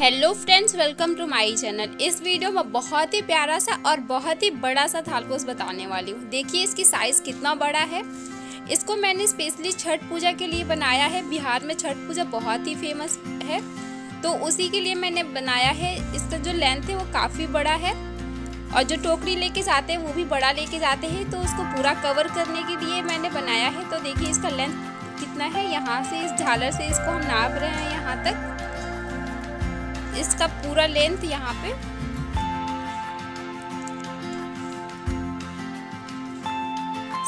Hello friends welcome to my channel इस video में बहुत ही प्यारा सा और बहुत ही बड़ा सा थालकोस बताने वाली हूँ। देखिए इसकी साइज़ कितना बड़ा है। इसको मैंने स्पेशली छठ पूजा के लिए बनाया है। बिहार में छठ पूजा बहुत ही फ़ेमस है। तो उसी के लिए मैंने बनाया है। इसका जो लेंथ है वो काफ़ी बड़ा है। और जो टोकरी लेके जाते हैं, वो भी बड़ा लेके जाते हैं। तो उसको पूरा कवर करने के लिए मैंने बनाया है। तो देखिए इसका लेंथ कितना है। यहाँ से इस झालर से इसको हम नाप रहे हैं यहाँ तक। इसका पूरा लेंथ यहाँ पे।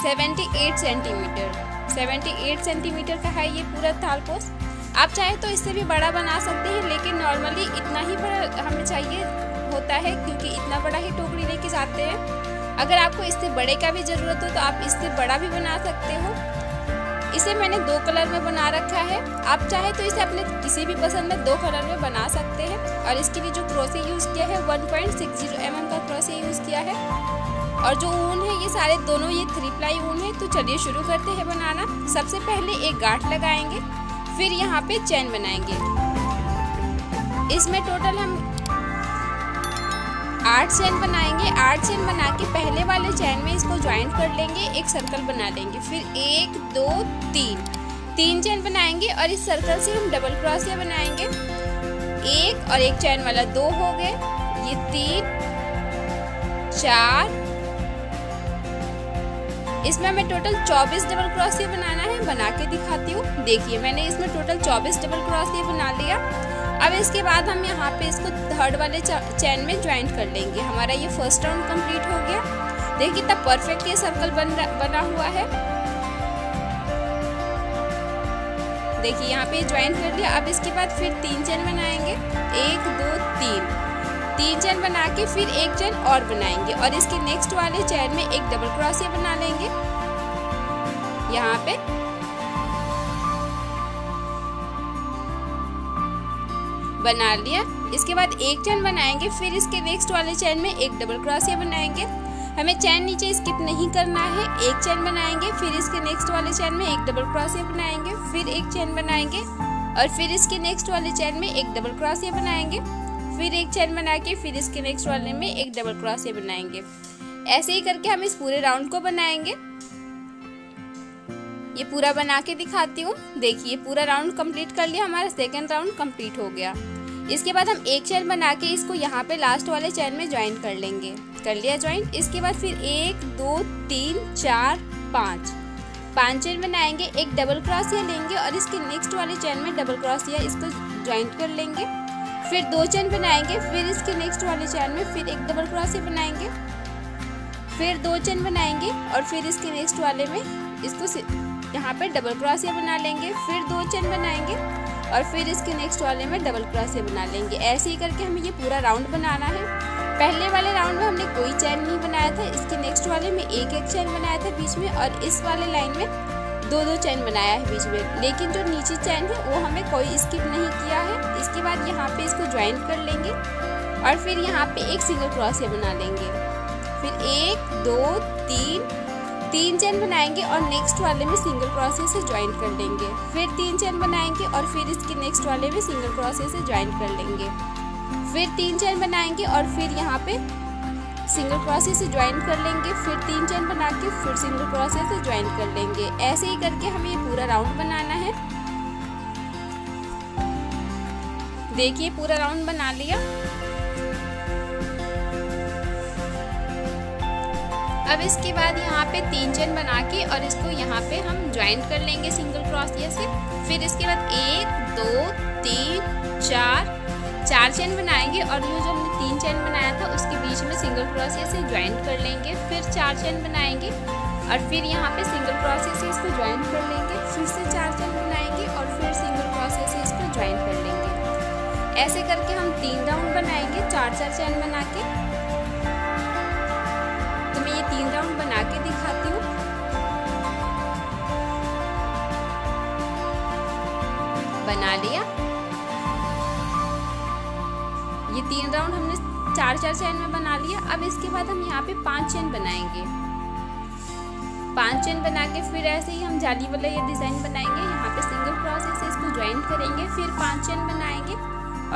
Seventy eight centimetre. Seventy eight centimetre का है ये पूरा थालपोस आप चाहे तो इससे भी बड़ा बना सकते हैं, लेकिन नॉर्मली इतना ही बड़ा हमें चाहिए होता है, क्योंकि इतना बड़ा ही टोकरी लेके जाते हैं। अगर आपको इससे बड़े का भी ज़रूरत हो तो आप इससे बड़ा भी बना सकते हो। इसे मैंने दो कलर में बना रखा है। आप चाहे तो इसे अपने किसी भी पसंद में दो कलर में बना सकते हैं। और इसके लिए जो क्रोसे यूज़ किया है 1.60 पॉइंट का क्रोसे यूज़ किया है। और जो ऊन है, ये सारे दोनों ये थ्री प्लाई ऊन है। तो चलिए शुरू करते हैं बनाना। सबसे पहले एक गांठ लगाएँगे, फिर यहाँ पे चैन बनाएँगे। इसमें टोटल हम आठ चैन बनाएँगे। आठ चैन बना के पहले वाले चैन में इसको ज्वाइंट कर लेंगे, एक सर्कल बना लेंगे फिर एक, दो, तीन। तीन चैन बनाएँगे और इस सर्कल से हम डबल क्रॉसिया बनाएँगे। एक और एक चैन वाला दो हो गए। ये तीन, चार। इसमें हमें टोटल 24 डबल क्रॉसिया बनाना है। बना के दिखाती हूँ। देखिए, मैंने इसमें टोटल 24 डबल क्रॉसिया बना लिया। अब इसके बाद हम यहाँ पे इसको थर्ड वाले चैन में ज्वाइंट कर लेंगे। हमारा ये फ़र्स्ट राउंड कंप्लीट हो गया। देखिए कितना परफेक्ट ये सर्कल बन बना हुआ है। देखिए, यहाँ पे ज्वाइंट कर लिया। अब इसके बाद फिर तीन चैन बनाएँगे। एक, दो, तीन। तीन चैन बना के फिर एक चैन और बनाएँगे। और इसके नेक्स्ट वाले चैन में एक डबल क्रॉसिया बना लेंगे। यहाँ पे बना लिया। इसके बाद एक चैन बनाएँगे, फिर इसके नेक्स्ट वाले चैन में एक डबल क्रॉसिया बनाएँगे। हमें चैन नीचे स्किप नहीं करना है, एक चैन बनाएँगे, फिर इसके नेक्स्ट वाले चैन में एक डबल क्रॉसिया बनाएँगे, फिर एक चैन बनाएँगे, और फिर इसके नेक्स्ट वाले चैन में एक डबल क्रॉसिया बनाएँगे। फिर एक चैन बना के, फिर इसके नेक्स्ट वाले में एक डबल क्रॉसिया बनाएँगे। ऐसे ही करके हम इस पूरे राउंड को बनाएँगे। ये पूरा बना के दिखाती हूँ। देखिए, पूरा राउंड कंप्लीट कर लिया, हमारा सेकेंड राउंड कंप्लीट हो गया। इसके बाद हम एक चैन बना के इसको यहाँ पे लास्ट वाले चैन में ज्वाइन कर लेंगे। कर लिया ज्वाइन इसके बाद फिर एक, दो, तीन, चार, पाँच। पाँच चैन बनाएँगे। एक डबल क्रॉस या लेंगे और इसके नेक्स्ट वाले चैन में डबल क्रॉस या इसको ज्वाइंट कर लेंगे। फिर दो चैन बनाएँगे। फिर इसके नेक्स्ट वाले चैन में फिर एक डबल क्रॉसिया बनाएँगे। फिर दो चैन बनाएँगे और फिर इसके नेक्स्ट वाले में इसको यहाँ पे डबल क्रॉसिया बना लेंगे, फिर दो चैन बनाएँगे और फिर इसके नेक्स्ट वाले में डबल क्रॉसिया बना लेंगे। ऐसे ही करके हमें ये पूरा राउंड बनाना है। पहले वाले राउंड में हमने कोई चैन नहीं बनाया था, इसके नेक्स्ट वाले में एक एक चैन बनाया था बीच में और इस वाले लाइन में दो दो चैन बनाया है बीच में। लेकिन जो नीचे चैन है, वो हमें कोई स्किप नहीं किया है। इसके बाद यहाँ पे इसको ज्वाइन कर लेंगे और फिर यहाँ पे एक सिंगल क्रॉसिया बना लेंगे। फिर एक, दो, तीन तीन चैन बनाएँगे और नेक्स्ट वाले में सिंगल क्रोशिया से ज्वाइन कर लेंगे। फिर तीन चैन बनाएँगे और फिर इसके नेक्स्ट वाले में सिंगल क्रोशिया से ज्वाइन कर लेंगे। फिर तीन चैन बनाएँगे और फिर यहाँ पे सिंगल क्रोशिया से ज्वाइन कर लेंगे। फिर तीन चैन बना के फिर सिंगल क्रोशिया से ज्वाइन कर लेंगे। ऐसे ही करके हमें ये पूरा राउंड बनाना है। देखिए, पूरा राउंड बना लिया। अब इसके बाद यहाँ पे तीन चेन बना के और इसको यहाँ पे हम ज्वाइंट कर लेंगे सिंगल क्रॉसिया से फिर इसके बाद एक, दो, तीन, चार चार चेन बनाएँगे और ये जो हमने तीन चेन बनाया था, उसके बीच में सिंगल क्रॉसिया से ज्वाइंट कर लेंगे। फिर चार चेन बनाएँगे और फिर यहाँ पे सिंगल क्रॉसिया से इसको ज्वाइंट कर लेंगे। फिर से चार चेन बनाएँगे और फिर सिंगल क्रॉसिया से इसको ज्वाइंट कर लेंगे। ऐसे करके हम तीन राउंड बनाएँगे चार चार चैन बना के। तीन राउंड बना के दिखाती हूँ। बना लिया। ये तीन राउंड हमने चार चार चैन में बना लिया। अब इसके बाद हम यहाँ पे पाँच चैन बनाएँगे। पाँच चैन बना के फिर ऐसे ही हम जाली वाला ये डिज़ाइन बनाएँगे। यहाँ पे सिंगल क्रॉस से इसको ज्वाइन करेंगे। फिर पाँच चैन बनाएँगे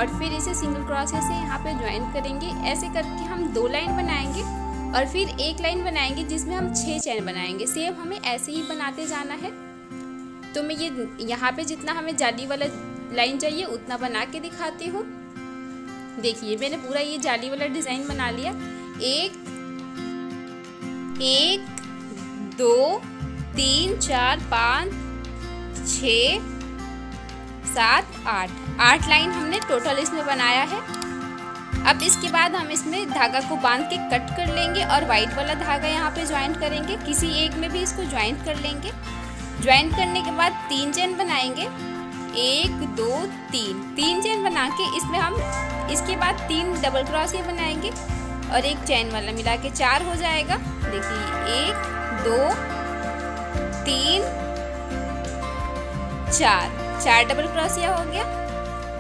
और फिर इसे सिंगल क्रोशिया से यहाँ पे ज्वाइन करेंगे। ऐसे करके हम दो लाइन बनाएँगे। और फिर एक लाइन बनाएँगे जिसमें हम छः चैन बनाएँगे। सेम हमें ऐसे ही बनाते जाना है। तो मैं ये यहाँ पे जितना हमें जाली वाला लाइन चाहिए, उतना बना के दिखाती हूँ। देखिए, मैंने पूरा ये जाली वाला डिज़ाइन बना लिया। एक एक, दो, तीन, चार, पाँच छ सात, आठ। आठ लाइन हमने टोटल इसमें बनाया है। अब इसके बाद हम इसमें धागा को बाँध के कट कर लेंगे और वाइट वाला धागा यहाँ पे ज्वाइंट करेंगे। किसी एक में भी इसको ज्वाइंट कर लेंगे। ज्वाइंट करने के बाद तीन चेन बनाएँगे। एक, दो, तीन। तीन चेन बना के इसमें हम इसके बाद तीन डबल क्रॉस ये बनाएँगे। और एक चैन वाला मिला के चार हो जाएगा। देखिए, एक, दो, तीन, चार। चार डबल क्रॉसिया हो गया।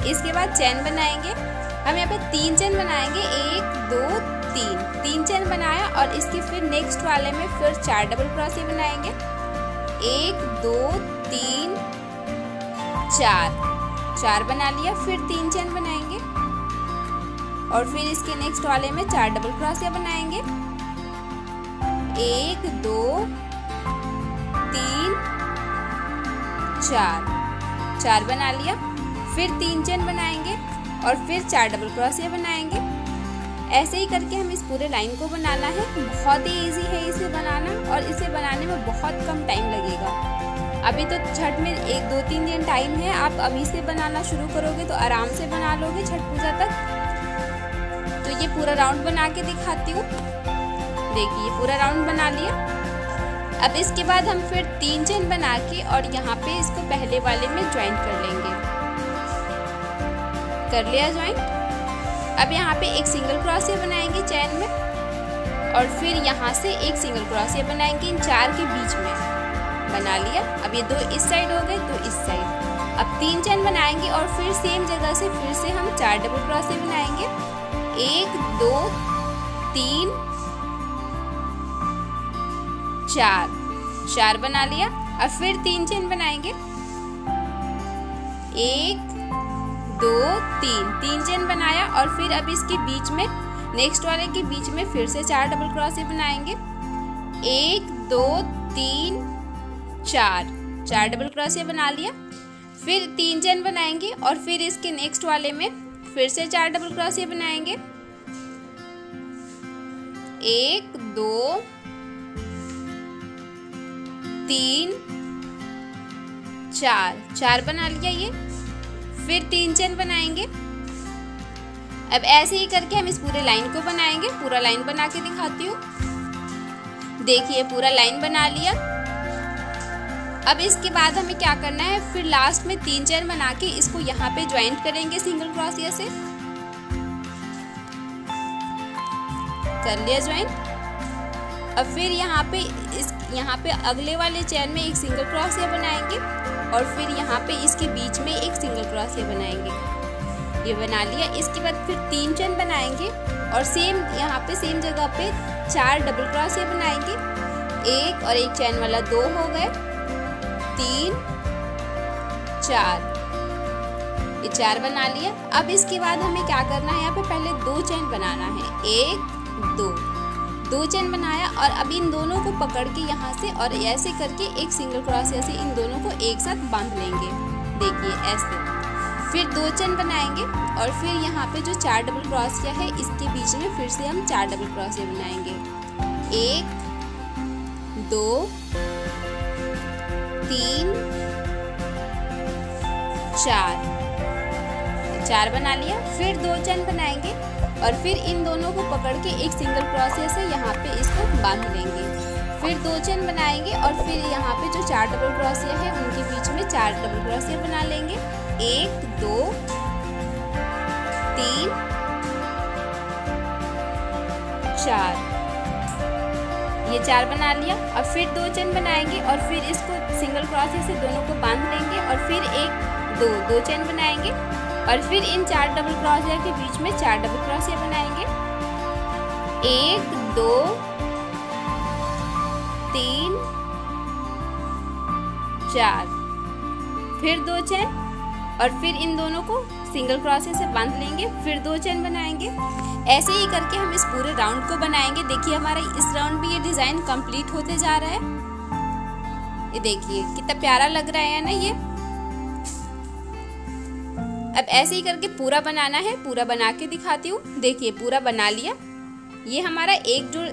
इसके बाद चैन बनाएँगे। हम यहाँ पे तीन चैन बनाएँगे। एक, दो, तीन। तीन चैन बनाया और इसके फिर नेक्स्ट वाले में फिर चार डबल क्रॉसिया बनाएँगे। एक, दो, तीन, चार। चार बना लिया, फिर तीन चैन बनाएँगे। और फिर इसके नेक्स्ट वाले में चार डबल क्रोशिया बनाएँगे। एक, दो, तीन, चार। चार बना लिया, फिर तीन चैन बनाएँगे। और फिर चार डबल क्रोशिया बनाएँगे। ऐसे ही करके हम इस पूरे लाइन को बनाना है। बहुत ही इजी है इसे बनाना और इसे बनाने में बहुत कम टाइम लगेगा। अभी तो छठ में एक, दो, तीन दिन टाइम है। आप अभी से बनाना शुरू करोगे तो आराम से बना लोगे छठ पूजा तक। तो ये पूरा राउंड बना के दिखाती हूँ। देखिए पूरा राउंड बना लिया। अब इसके बाद हम फिर तीन चेन बना के और यहाँ पे इसको पहले वाले में ज्वाइन कर लेंगे। कर लिया ज्वाइन अब यहाँ पे एक सिंगल क्रॉसिया बनाएँगे चैन में और फिर यहाँ से एक सिंगल क्रॉसिया बनाएँगे इन चार के बीच में. बना लिया. अब ये दो इस साइड हो गए, दो इस साइड अब तीन चैन बनाएँगे और फिर सेम जगह से फिर से हम चार डबल क्रॉसे बनाएँगे. एक, दो, तीन, चार. चार बना लिया. अब फिर तीन चैन बनाएँगे. एक दो, तीन। तीन चेन बनाया और फिर अब इसके बीच में नेक्स्ट वाले के बीच में फिर से चार डबल क्रॉसे बनाएँगे। एक, दो, तीन, चार। चार डबल क्रोशिया बना लिया। फिर तीन चैन बनाएँगे और फिर इसके नेक्स्ट वाले में फिर से चार डबल क्रोशिया बनाएँगे। एक, दो, तीन, चार। चार बना लिया ये। फिर तीन चैन बनाएँगे। अब ऐसे ही करके हम इस पूरे लाइन को बनाएँगे। पूरा लाइन बना के दिखाती हूँ। देखिए, पूरा लाइन बना लिया। अब इसके बाद हमें क्या करना है? फिर लास्ट में तीन चैन बना के इसको यहाँ पे ज्वाइंट करेंगे सिंगल क्रॉसिया से। कर लिया ज्वाइंट अब फिर यहाँ पे इस, यहाँ पे अगले वाले चैन में एक सिंगल क्रॉसिया बनाएँगे और फिर यहाँ पे इसके बीच में एक सिंगल क्रॉसिया बनाएँगे। ये बना लिया। इसके बाद फिर तीन चैन बनाएँगे और सेम यहाँ पे सेम जगह पे चार डबल क्रॉसिया बनाएँगे। एक और एक चैन वाला दो हो गए। तीन, चार। ये चार बना लिया। अब इसके बाद हमें क्या करना है? यहाँ पे पहले दो चैन बनाना है। एक, दो। दो चैन बनाया और अब इन दोनों को पकड़ के यहाँ से और ऐसे करके एक सिंगल क्रॉस ऐसे इन दोनों को एक साथ बाँध लेंगे। देखिए, ऐसे। फिर दो चैन बनाएँगे और फिर यहाँ पे जो चार डबल क्रॉसिया है, इसके बीच में फिर से हम चार डबल क्रॉसिया बनाएँगे। एक, दो, तीन, चार। चार बना लिया। फिर दो चैन बनाएँगे और फिर इन दोनों को पकड़ के एक सिंगल क्रोशिया से यहाँ पे इसको बाँध लेंगे। फिर दो चैन बनाएँगे और फिर यहाँ पे जो चार डबल क्रोशिया है, उनके बीच में चार डबल क्रोशिया बना लेंगे। एक, दो, तीन, चार। ये चार बना लिया और फिर दो चैन बनाएँगे और फिर इसको सिंगल क्रोशिया से दोनों को बाँध लेंगे और फिर एक, दो दो चैन बनाएँगे। और फिर इन चार डबल क्रोशिया के बीच में चार डबल क्रोशिया बनाएँगे। एक, दो, तीन, चार। फिर दो चैन और फिर इन दोनों को सिंगल क्रोशिया से बाँध लेंगे। फिर दो चैन बनाएँगे। ऐसे ही करके हम इस पूरे राउंड को बनाएँगे। देखिए हमारा इस राउंड में ये डिज़ाइन कंप्लीट होते जा रहा है। ये देखिए, कितना प्यारा लग रहा है ना ये। अब ऐसे ही करके पूरा बनाना है, पूरा बना के दिखाती हूँ। देखिए, पूरा बना लिया। ये हमारा एक जो,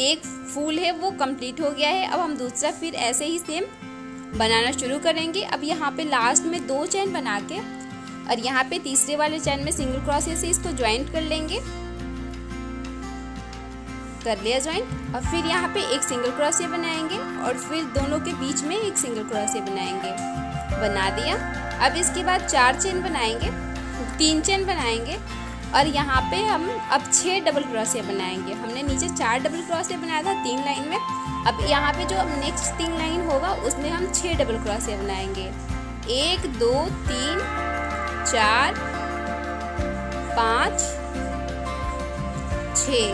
एक फूल है, वो कंप्लीट हो गया है। अब हम दूसरा फिर ऐसे ही सेम बनाना शुरू करेंगे। अब यहाँ पे लास्ट में दो चैन बना के और यहाँ पे तीसरे वाले चैन में सिंगल क्रॉसिया से इसको ज्वाइंट कर लेंगे। कर लिया ज्वाइंट और फिर यहाँ पे एक सिंगल क्रॉसिया बनाएँगे और फिर दोनों के बीच में एक सिंगल क्रॉसिया बनाएँगे। बना दिया। अब इसके बाद चार चेन बनाएँगे, तीन चेन बनाएँगे और यहाँ पे हम अब छः डबल क्रॉसिया बनाएँगे। हमने नीचे चार डबल क्रॉसिया बनाया था तीन लाइन में। अब यहाँ पे जो अब नेक्स्ट तीन लाइन होगा, उसमें हम छः डबल क्रॉसिया बनाएँगे। एक, दो, तीन, चार, पाँच छ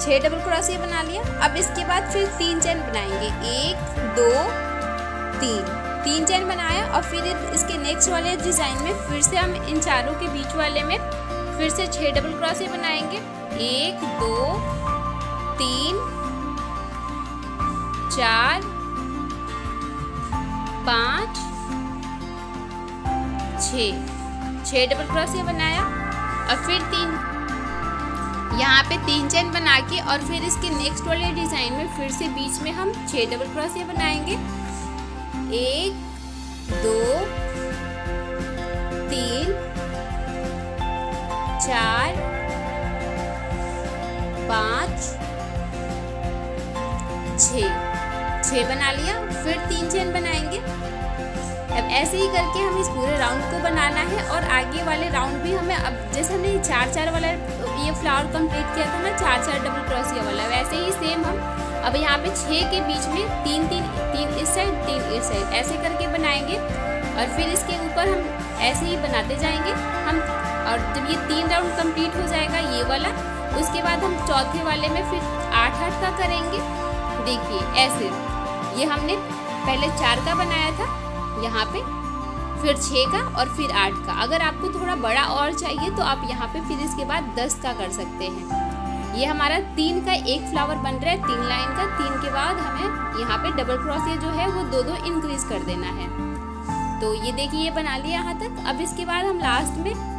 छः डबल क्रॉसिया बना लिया। अब इसके बाद फिर तीन चैन बनाएँगे। एक, दो, तीन। तीन चैन बनाया और फिर इसके नेक्स्ट वाले डिज़ाइन में फिर से हम इन चारों के बीच वाले में फिर से छह डबल क्रोशिया बनाएँगे। एक, दो, तीन, चार, पाँच छ छः डबल क्रोशिया बनाया और फिर तीन। यहाँ पे तीन चैन बना के और फिर इसके नेक्स्ट वाले डिज़ाइन में फिर से बीच में हम छह डबल क्रोशिया बनाएँगे। एक, दो, तीन, चार, पाँच, छ। छ बना लिया, फिर तीन चेन बनाएँगे। अब ऐसे ही करके हम इस पूरे राउंड को बनाना है और आगे वाले राउंड भी हमें अब जैसे हमने चार चार वाला ये फ्लावर कंप्लीट किया था ना चार चार डबल क्रॉसिया वाला, वैसे ही सेम हम अब यहाँ पे छः के बीच में तीन तीन तीन इस साइड तीन इस साइड ऐसे करके बनाएँगे। और फिर इसके ऊपर हम ऐसे ही बनाते जाएँगे। हम, और जब ये तीन राउंड कंप्लीट हो जाएगा, ये वाला, उसके बाद हम चौथे वाले में फिर आठ आठ का करेंगे। देखिए, ऐसे। ये हमने पहले चार का बनाया था, यहाँ पे फिर छः का और फिर आठ का। अगर आपको थोड़ा बड़ा और चाहिए तो आप यहाँ पे फिर इसके बाद दस का कर सकते हैं। ये हमारा तीन का एक फ्लावर बन रहा है, तीन लाइन का, तीन के बाद हमें यहाँ पे डबल क्रॉसिया जो है वो दो दो इंक्रीज कर देना है। तो ये देखिए, ये बना लिया यहाँ तक। अब इसके बाद हम लास्ट में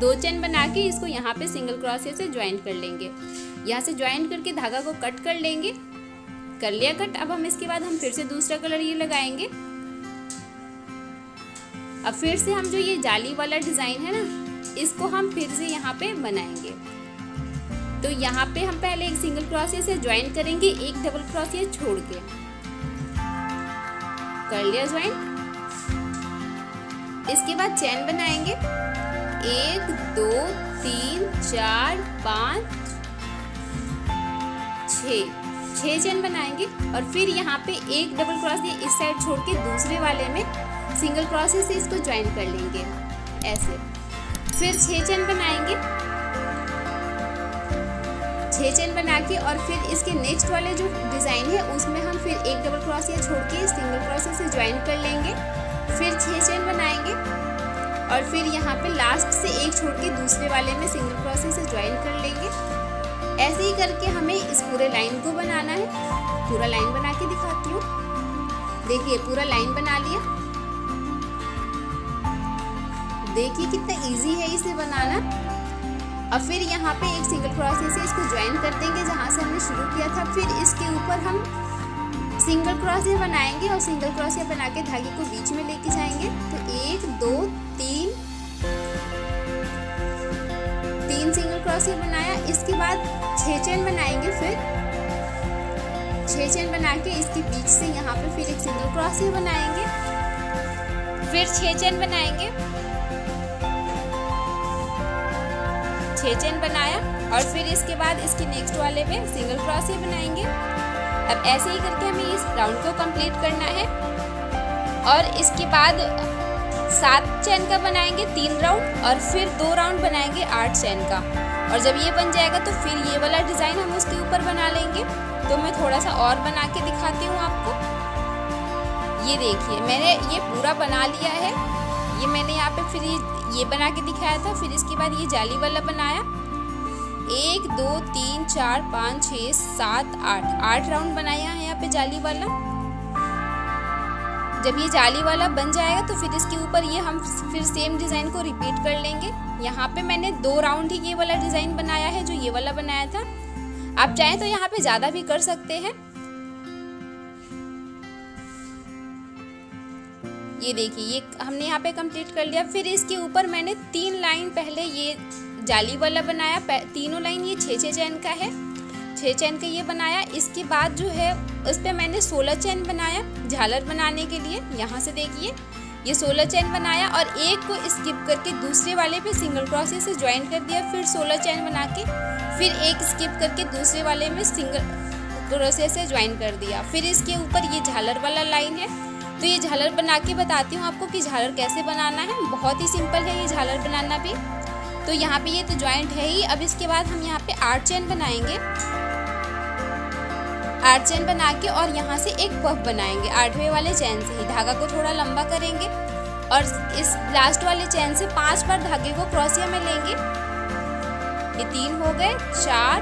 दो चैन बना के इसको यहाँ पे सिंगल क्रॉसिया से ज्वाइंट कर लेंगे। यहाँ से ज्वाइंट करके धागा को कट कर लेंगे। कर लिया कट अब हम इसके बाद हम फिर से दूसरा कलर ये लगाएँगे। अब फिर से हम जो ये जाली वाला डिज़ाइन है ना, इसको हम फिर से यहाँ पे बनाएँगे। तो यहाँ पे हम पहले एक सिंगल क्रॉसिया से ज्वाइन करेंगे, एक डबल क्रॉसिया छोड़ के। कर लिया ज्वाइन इसके बाद चैन बनाएँगे। एक, दो, तीन, चार, पाँच, छ। छः चैन बनाएँगे और फिर यहाँ पे एक डबल क्रॉस इस साइड छोड़ के दूसरे वाले में सिंगल क्रॉस से इसको ज्वाइन कर लेंगे। ऐसे। फिर छः चैन बनाएँगे। छः चैन बना के और फिर इसके नेक्स्ट वाले जो डिज़ाइन है, उसमें हम फिर एक डबल क्रॉस या छोड़ के सिंगल क्रॉस से ज्वाइन कर लेंगे। फिर छः चैन बनाएँगे और फिर यहाँ पे लास्ट से एक छोड़ के दूसरे वाले में सिंगल क्रोशे से ज्वाइन कर लेंगे। ऐसे ही करके हमें इस पूरे लाइन को बनाना है। पूरा लाइन बना के दिखाती हूँ। देखिए, पूरा लाइन बना लिया। देखिए कितना इजी है इसे बनाना। और फिर यहाँ पे एक सिंगल क्रोशे से इसको ज्वाइन कर देंगे, जहाँ से हमने शुरू किया था। फिर इसके ऊपर हम सिंगल क्रोशिया बनाएँगे और सिंगल क्रोशिया बना के धागे को बीच में लेके जाएँगे। तो एक, दो, तीन तीन सिंगल क्रोशिया बनाया। इसके बाद छह चेन बनाएँगे फिर। छह चेन बना के इसके बीच से यहाँ पे फिर एक सिंगल क्रोशिया बनाएँगे। फिर छह चेन बनाएँगे। छह चेन बनाया और फिर इसके बाद इसके नेक्स्ट वाले में सिंगल क्रॉस ही बनाएँगे। अब ऐसे ही करके हमें इस राउंड को कंप्लीट करना है। और इसके बाद सात चैन का बनाएँगे तीन राउंड और फिर दो राउंड बनाएँगे आठ चैन का। और जब ये बन जाएगा तो फिर ये वाला डिज़ाइन हम उसके ऊपर बना लेंगे। तो मैं थोड़ा सा और बना के दिखाती हूँ आपको। ये देखिए, मैंने ये पूरा बना लिया है। ये मैंने यहाँ पे फिर ये बना के दिखाया था, फिर इसके बाद ये जाली वाला बनाया। एक, दो, तीन, चार, पाँच, छः, सात, आठ। आठ राउंड बनाया है यहाँ पे जाली वाला। जब ये जाली वाला बन जाएगा तो फिर इसके ऊपर ये हम फिर सेम डिज़ाइन को रिपीट कर लेंगे। यहाँ पे मैंने दो राउंड ही ये वाला डिज़ाइन बनाया है, जो ये वाला बनाया था। आप चाहें तो यहाँ पे ज़्यादा भी कर सकते हैं। ये देखिए, ये हमने यहाँ पे कंप्लीट कर लिया। फिर इसके ऊपर मैंने तीन लाइन पहले ये जाली वाला बनाया। तीनों लाइन ये छः छः चैन का है। छः चैन का ये बनाया। इसके बाद जो है, उस पर मैंने सोलह चैन बनाया झालर बनाने के लिए। यहाँ से देखिए, ये सोलह चैन बनाया और एक को स्किप करके दूसरे वाले पे सिंगल क्रोशे से ज्वाइन कर दिया। फिर सोलह चैन बना के, फिर एक स्किप करके दूसरे वाले में सिंगल क्रोशे से ज्वाइन कर दिया। फिर इसके ऊपर ये झालर वाला लाइन है। तो ये झालर बना के बताती हूँ आपको कि झालर कैसे बनाना है। बहुत ही सिंपल है ये झालर बनाना भी। तो यहाँ पे ये तो ज्वाइंट है ही। अब इसके बाद हम यहाँ पे आठ चैन बनाएँगे। आठ चैन बना के और यहाँ से एक पफ बनाएँगे। आठवें वाले चैन से ही। धागा को थोड़ा लंबा करेंगे और इस लास्ट वाले चैन से पाँच बार धागे को क्रॉसिया में लेंगे। ये तीन हो गए, चार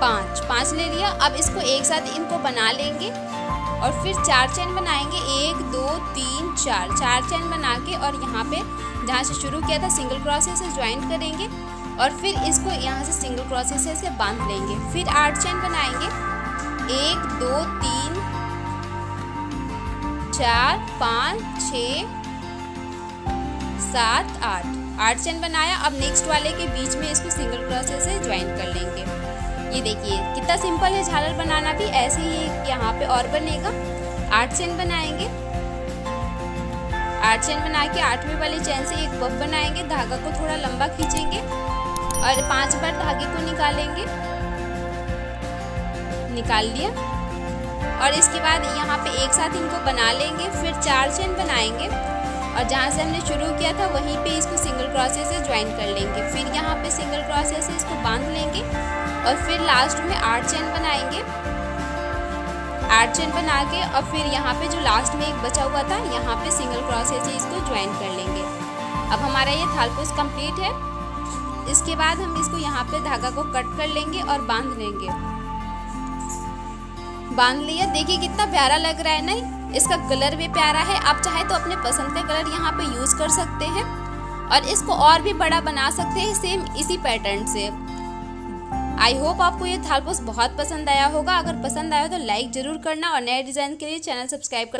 पाँच। पाँच ले लिया। अब इसको एक साथ इनको बना लेंगे और फिर चार चैन बनाएँगे। एक, दो, तीन, चार। चार चैन बना के और यहाँ पे जहाँ से शुरू किया था सिंगल क्रॉसिया से ज्वाइन करेंगे और फिर इसको यहाँ से सिंगल क्रॉसेस से बाँध लेंगे। फिर आठ चैन बनाएँगे। एक, दो, तीन, चार, पाँच, छ, सात, आठ। आठ चैन बनाया। अब नेक्स्ट वाले के बीच में इसको सिंगल क्रॉसेस से ज्वाइन कर लेंगे। ये देखिए, कितना सिंपल है झालर बनाना भी, ऐसे ही यहाँ पे और बनेगा। आठ चेन बनाएँगे। आठ चैन बना के आठवें वाले चैन से एक बफ बनाएँगे। धागा को थोड़ा लंबा खींचेंगे और पाँच बार धागे को निकालेंगे। निकाल लिया। और इसके बाद यहाँ पे एक साथ इनको बना लेंगे, फिर चार चेन बनाएँगे। और जहाँ से हमने शुरू किया था, वहीं पे इसको सिंगल क्रॉसे से ज्वाइन कर लेंगे। फिर यहाँ पे सिंगल क्रॉसे से इसको बाँध लेंगे। और फिर लास्ट में आठ चेन बनाएँगे। आठ चेन बना के और फिर यहाँ पे जो लास्ट में एक बचा हुआ था, यहाँ पे सिंगल क्रॉसे से इसको ज्वाइन कर लेंगे। अब हमारा ये थालपोस कंप्लीट है। इसके बाद हम इसको यहाँ पे धागा को कट कर लेंगे और बाँध लेंगे बाँध लिया। देखिए कितना प्यारा लग रहा है ना इसका कलर भी प्यारा है। आप चाहे तो अपने पसंद का कलर यहाँ पे यूज़ कर सकते हैं और इसको और भी बड़ा बना सकते हैं सेम इसी पैटर्न से। आई होप आपको ये थालपोस बहुत पसंद आया होगा। अगर पसंद आया तो लाइक ज़रूर करना और नए डिज़ाइन के लिए चैनल सब्सक्राइब कर